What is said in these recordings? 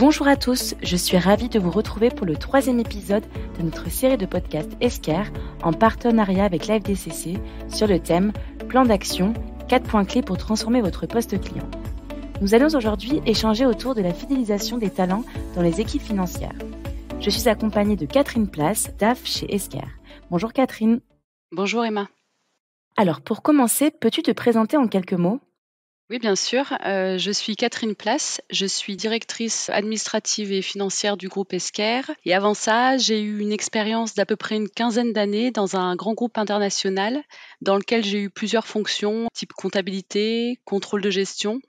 Bonjour à tous, je suis ravie de vous retrouver pour le troisième épisode de notre série de podcasts Esquire en partenariat avec la FDCC sur le thème Plan d'action, 4 points clés pour transformer votre poste client. Nous allons aujourd'hui échanger autour de la fidélisation des talents dans les équipes financières. Je suis accompagnée de Catherine Place, DAF chez Esquire. Bonjour Catherine. Bonjour Emma. Alors pour commencer, peux-tu te présenter en quelques mots? Oui, bien sûr. Euh, je suis Catherine Place. Je suis directrice administrative et financière du groupe Esquer. Et avant ça, j'ai eu une expérience d'à peu près une quinzaine d'années dans un grand groupe international dans lequel j'ai eu plusieurs fonctions, type comptabilité, contrôle de gestion,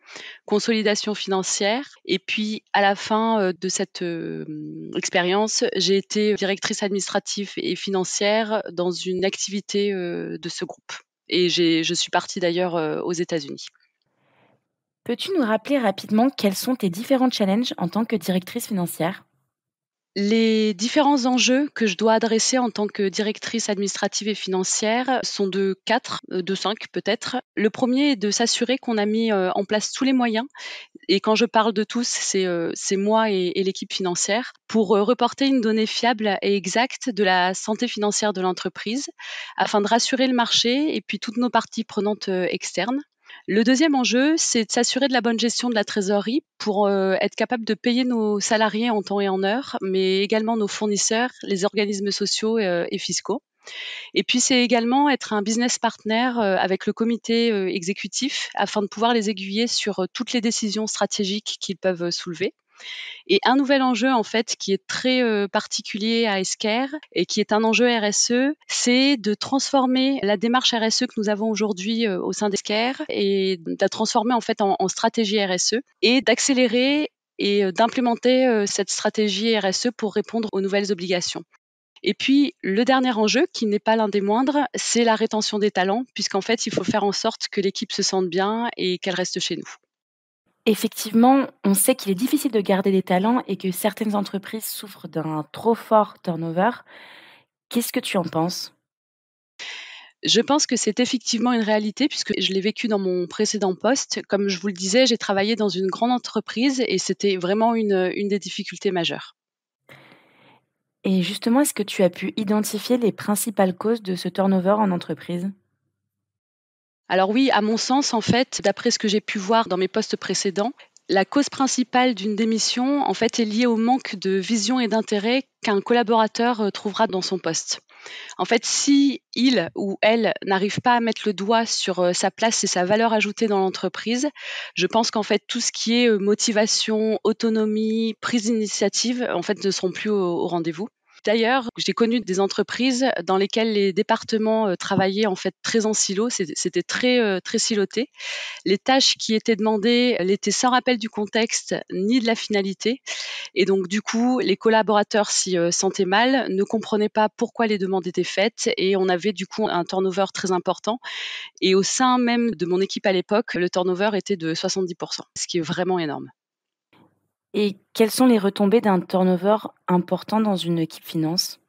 consolidation financière. Et puis, à la fin euh, de cette euh, expérience, j'ai été directrice administrative et financière dans une activité de ce groupe. Et je suis partie d'ailleurs aux États-Unis. Peux-tu nous rappeler rapidement quels sont tes différents challenges en tant que directrice financière? Les différents enjeux que je dois adresser en tant que directrice administrative et financière sont de quatre, euh, de cinq peut-être. Le premier est de s'assurer qu'on a mis euh, en place tous les moyens, et quand je parle de tous, c'est euh, moi et l'équipe financière, pour reporter une donnée fiable et exacte de la santé financière de l'entreprise, afin de rassurer le marché et puis toutes nos parties prenantes externes. Le deuxième enjeu, c'est de s'assurer de la bonne gestion de la trésorerie pour euh, être capable de payer nos salariés en temps et en heure, mais également nos fournisseurs, les organismes sociaux euh, et fiscaux. Et puis, c'est également être un business partner euh, avec le comité exécutif afin de pouvoir les aiguiller sur toutes les décisions stratégiques qu'ils peuvent soulever. Et un nouvel enjeu, en fait, qui est très euh, particulier à Esquire et qui est un enjeu RSE, c'est de transformer la démarche RSE que nous avons aujourd'hui euh, au sein d'Esquire et de la transformer, en fait, en, stratégie RSE et d'accélérer et euh, d'implémenter cette stratégie RSE pour répondre aux nouvelles obligations. Et puis, le dernier enjeu, qui n'est pas l'un des moindres, c'est la rétention des talents, puisqu'en fait, il faut faire en sorte que l'équipe se sente bien et qu'elle reste chez nous. Effectivement, on sait qu'il est difficile de garder des talents et que certaines entreprises souffrent d'un trop fort turnover. Qu'est-ce que tu en penses? Je pense que c'est effectivement une réalité puisque je l'ai vécu dans mon précédent poste. Comme je vous le disais, j'ai travaillé dans une grande entreprise et c'était vraiment une, une des difficultés majeures. Et justement, est-ce que tu as pu identifier les principales causes de ce turnover en entreprise? Alors oui, à mon sens, en fait, d'après ce que j'ai pu voir dans mes postes précédents, la cause principale d'une démission, en fait, est liée au manque de vision et d'intérêt qu'un collaborateur euh, trouvera dans son poste. En fait, si il ou elle n'arrive pas à mettre le doigt sur euh, sa place et sa valeur ajoutée dans l'entreprise, je pense qu'en fait tout ce qui est euh, motivation, autonomie, prise d'initiative, en fait, ne seront plus au rendez-vous. D'ailleurs, j'ai connu des entreprises dans lesquelles les départements euh, travaillaient en fait très en silo, c'était très euh, très siloté. Les tâches qui étaient demandées l'étaient sans rappel du contexte ni de la finalité, et donc du coup, les collaborateurs s'y euh, sentaient mal, ne comprenaient pas pourquoi les demandes étaient faites, et on avait du coup un turnover très important. Et au sein même de mon équipe à l'époque, le turnover était de 70%, ce qui est vraiment énorme. Et quelles sont les retombées d'un turnover important dans une équipe finance?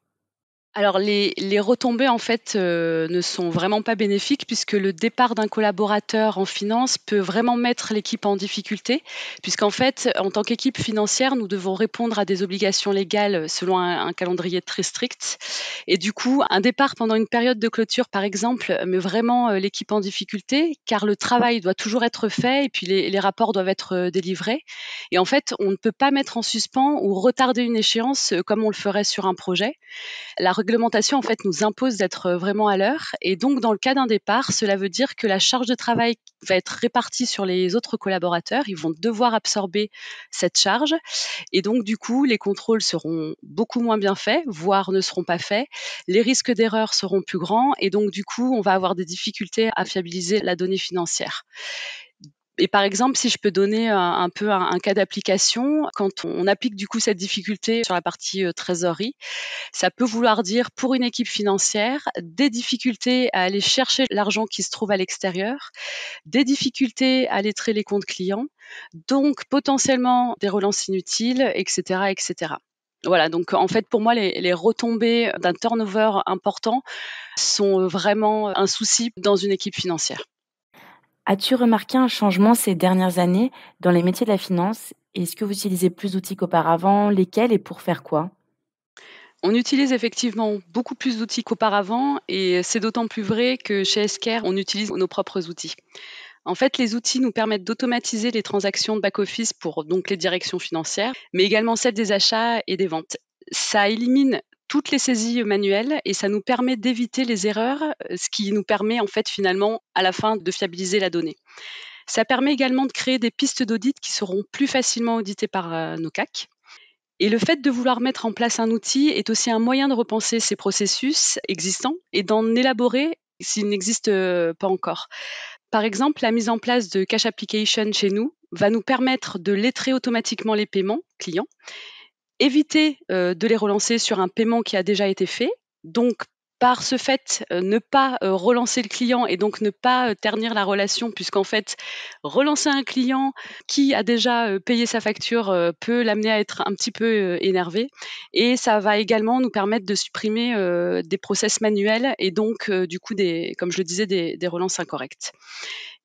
Alors les, les, retombées en fait euh, ne sont vraiment pas bénéfiques puisque le départ d'un collaborateur en finance peut vraiment mettre l'équipe en difficulté puisqu'en fait en tant qu'équipe financière nous devons répondre à des obligations légales selon un, calendrier très strict et du coup un départ pendant une période de clôture par exemple met vraiment euh, l'équipe en difficulté car le travail doit toujours être fait et puis les, rapports doivent être euh, délivrés et en fait on ne peut pas mettre en suspens ou retarder une échéance comme on le ferait sur un projet. Réglementation en fait nous impose d'être euh, vraiment à l'heure. Et donc dans le cas d'un départ, cela veut dire que la charge de travail va être répartie sur les autres collaborateurs, ils vont devoir absorber cette charge. Et donc du coup, les contrôles seront beaucoup moins bien faits, voire ne seront pas faits, les risques d'erreur seront plus grands. Et donc du coup, on va avoir des difficultés à fiabiliser la donnée financière. Et par exemple, si je peux donner un, peu un, cas d'application, quand on applique du coup cette difficulté sur la partie euh, trésorerie, ça peut vouloir dire pour une équipe financière des difficultés à aller chercher l'argent qui se trouve à l'extérieur, des difficultés à lettrer les comptes clients, donc potentiellement des relances inutiles, etc., etc. Voilà, donc en fait pour moi les retombées d'un turnover important sont vraiment un souci dans une équipe financière. As-tu remarqué un changement ces dernières années dans les métiers de la finance? Est-ce que vous utilisez plus d'outils qu'auparavant? Lesquels et pour faire quoi? On utilise effectivement beaucoup plus d'outils qu'auparavant et c'est d'autant plus vrai que chez Esquire, on utilise nos propres outils. En fait, les outils nous permettent d'automatiser les transactions de back-office pour donc les directions financières, mais également celles des achats et des ventes. Ça élimine toutes les saisies manuelles et ça nous permet d'éviter les erreurs, ce qui nous permet en fait finalement à la fin de fiabiliser la donnée. Ça permet également de créer des pistes d'audit qui seront plus facilement auditées par euh, nos CAC. Et le fait de vouloir mettre en place un outil est aussi un moyen de repenser ces processus existants et d'en élaborer s'ils n'existent euh, pas encore. Par exemple, la mise en place de Cash Application chez nous va nous permettre de lettrer automatiquement les paiements clients, éviter euh, de les relancer sur un paiement qui a déjà été fait, donc par ce fait, euh, ne pas euh, relancer le client et donc ne pas ternir la relation, puisqu'en fait, relancer un client qui a déjà payé sa facture peut l'amener à être un petit peu énervé. Et ça va également nous permettre de supprimer des process manuels et donc, du coup, des, comme je le disais, des relances incorrectes.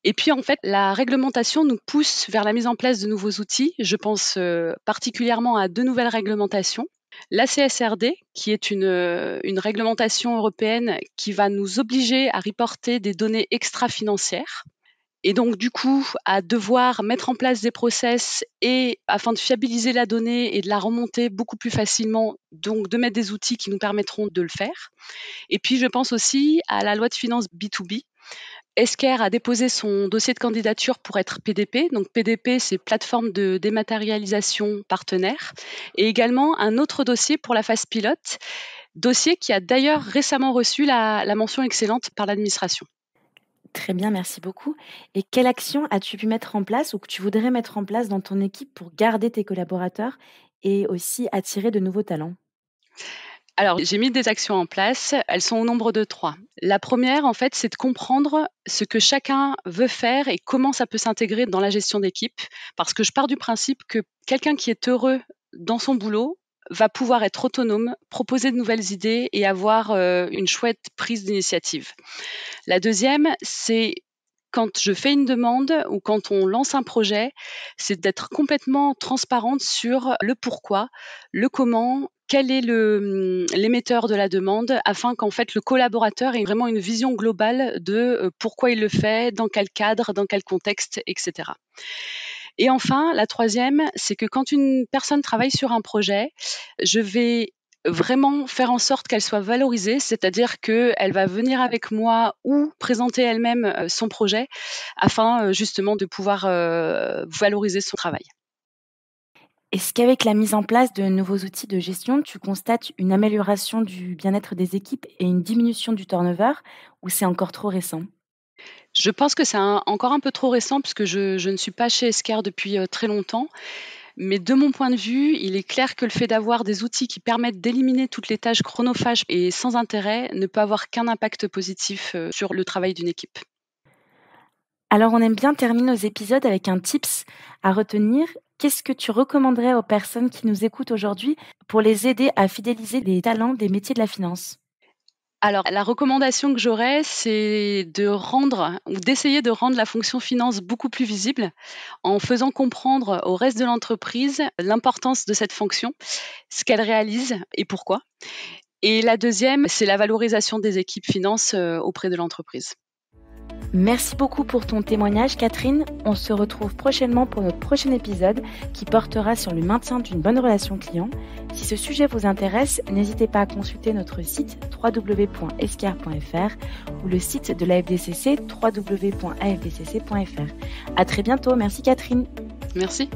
Et puis en fait, la réglementation nous pousse vers la mise en place de nouveaux outils. Je pense particulièrement à deux nouvelles réglementations la CSRD, qui est une, une, réglementation européenne qui va nous obliger à reporter des données extra-financières. Et donc, du coup, à devoir mettre en place des process et afin de fiabiliser la donnée et de la remonter beaucoup plus facilement, donc de mettre des outils qui nous permettront de le faire. Et puis, je pense aussi à la loi de finances B2B, Esker a déposé son dossier de candidature pour être PDP. Donc PDP, c'est plateforme de dématérialisation partenaire. Et également un autre dossier pour la phase pilote, dossier qui a d'ailleurs récemment reçu la, la mention excellente par l'administration. Très bien, merci beaucoup. Et quelle action as-tu pu mettre en place ou que tu voudrais mettre en place dans ton équipe pour garder tes collaborateurs et aussi attirer de nouveaux talents? Alors, j'ai mis des actions en place. Elles sont au nombre de trois. La première, en fait, c'est de comprendre ce que chacun veut faire et comment ça peut s'intégrer dans la gestion d'équipe. Parce que je pars du principe que quelqu'un qui est heureux dans son boulot va pouvoir être autonome, proposer de nouvelles idées et avoir euh, une chouette prise d'initiative. La deuxième, c'est quand je fais une demande ou quand on lance un projet, c'est d'être complètement transparente sur le pourquoi, le comment, quel est hum, l'émetteur de la demande afin qu'en fait le collaborateur ait vraiment une vision globale de euh, pourquoi il le fait, dans quel cadre, dans quel contexte, etc. Et enfin, la troisième, c'est que quand une personne travaille sur un projet, je vais vraiment faire en sorte qu'elle soit valorisée, c'est-à-dire qu'elle va venir avec moi ou présenter elle-même euh, son projet afin euh, justement de pouvoir valoriser son travail. Est-ce qu'avec la mise en place de nouveaux outils de gestion, tu constates une amélioration du bien-être des équipes et une diminution du turnover ou c'est encore trop récent? Je pense que c'est encore un peu trop récent puisque je, je ne suis pas chez Escar depuis euh, très longtemps. Mais de mon point de vue, il est clair que le fait d'avoir des outils qui permettent d'éliminer toutes les tâches chronophages et sans intérêt ne peut avoir qu'un impact positif euh, sur le travail d'une équipe. Alors on aime bien terminer nos épisodes avec un tips à retenir Qu'est-ce que tu recommanderais aux personnes qui nous écoutent aujourd'hui pour les aider à fidéliser les talents des métiers de la finance? Alors, la recommandation que j'aurais, c'est de rendre d'essayer de rendre la fonction finance beaucoup plus visible en faisant comprendre au reste de l'entreprise l'importance de cette fonction, ce qu'elle réalise et pourquoi. Et la deuxième, c'est la valorisation des équipes finance euh, auprès de l'entreprise. Merci beaucoup pour ton témoignage, Catherine. On se retrouve prochainement pour notre prochain épisode qui portera sur le maintien d'une bonne relation client. Si ce sujet vous intéresse, n'hésitez pas à consulter notre site www.escar.fr ou le site de la FDCC www.afdcc.fr. À très bientôt. Merci, Catherine. Merci.